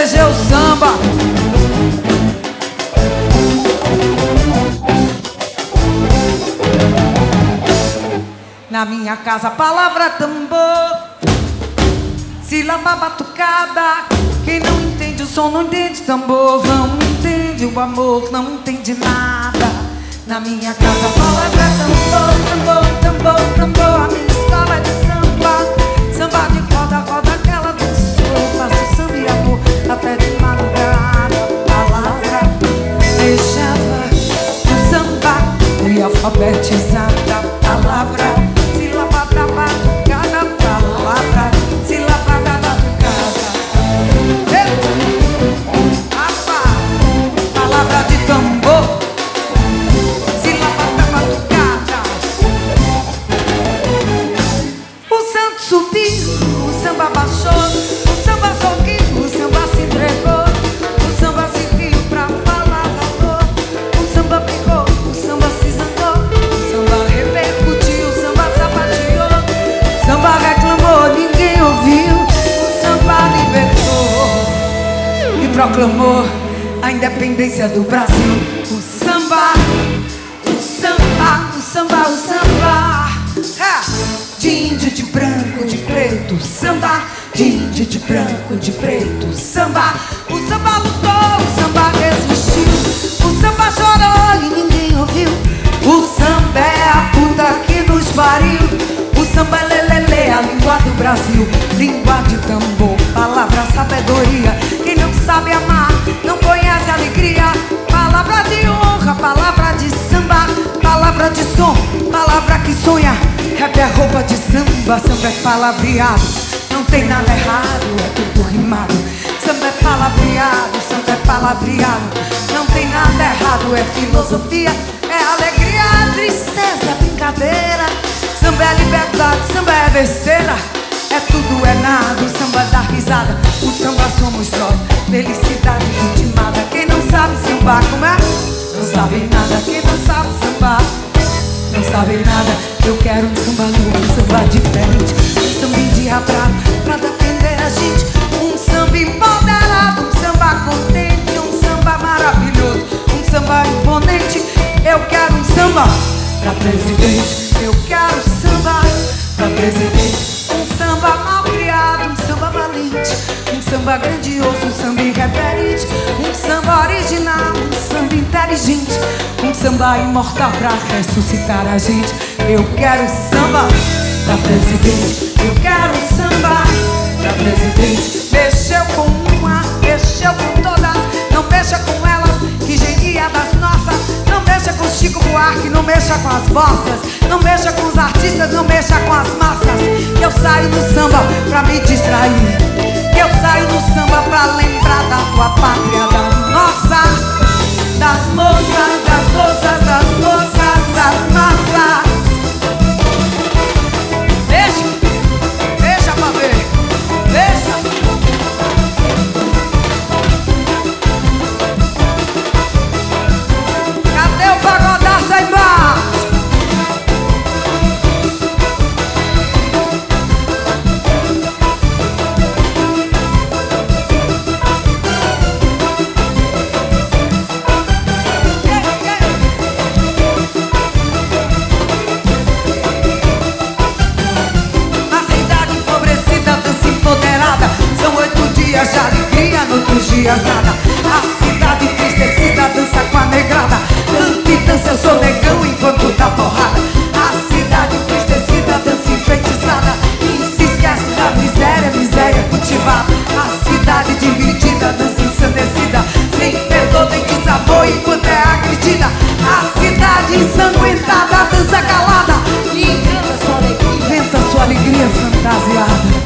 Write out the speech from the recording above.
proteger o samba. Na minha casa a palavra tambor. Sílaba batucada Quem não entende o som não entende tambor. Não entende o amor, não entende nada. Na minha casa a palavra Tambor, proclamou a independência do Brasil. O samba, o samba, o samba, o samba. De índio, de branco, de preto, samba. De índio, de branco, de preto, samba. O samba lutou, o samba resistiu. O samba chorou e ninguém ouviu. O samba é a puta que nos pariu. O samba é lelele, a língua do Brasil. Língua de tambor, palavra sabedoria. Sabe amar, não conhece alegria. Palavra de honra, palavra de samba. Palavra de som, palavra que sonha. Rap é roupa de samba, samba é palavreado. Não tem nada errado, é tudo rimado. Samba é palavreado, samba é palavreado. Não tem nada errado, é filosofia, é alegria, é tristeza, é brincadeira. Samba é liberdade, samba é besteira. É tudo, é nada, o samba somos nós, felicidade ritmada. Quem não sabe sambar, como é? Não sabe nada, quem não sabe sambar. Não sabe nada, eu quero um samba novo, um samba diferente. Um samba endiabrado pra defender a gente. Um samba empoderado, um samba contente Um samba maravilhoso, um samba imponente. Eu quero um samba pra presidente. Eu quero samba pra presidente samba grandioso, um samba irreverente Um samba original, um samba inteligente Um samba imortal pra ressuscitar a gente. Eu quero samba pra presidente Eu quero samba pra presidente. Mexeu com uma, mexeu com todas Não mexa com elas, que genia das nossas. Não mexa com Chico Buarque, não mexa com as bossas Não mexa com os artistas, não mexa com as massas. Que eu saio no samba pra me distrair eu saio no samba pra lembrar da tua pátria, A cidade entristecida dança com a negrada Canta e dança, eu sou negão enquanto dá porrada. A cidade entristecida dança enfeitiçada. E se esquece da miséria, miséria cultivada. A cidade dividida dança ensandecida. Sem perdão nem desabor enquanto é agredida. A cidade ensanguentada dança calada. E inventa sua alegria, inventa sua alegria fantasiada.